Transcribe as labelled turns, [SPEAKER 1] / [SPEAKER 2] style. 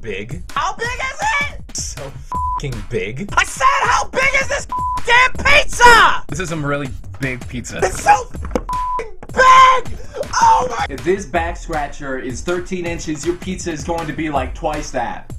[SPEAKER 1] big.
[SPEAKER 2] How big is it?
[SPEAKER 1] So fucking big.
[SPEAKER 2] I said, how big is this damn pizza?
[SPEAKER 1] This is some really big pizza.
[SPEAKER 2] It's so big! Oh my!
[SPEAKER 3] If this back scratcher is 13 inches, your pizza is going to be like twice that.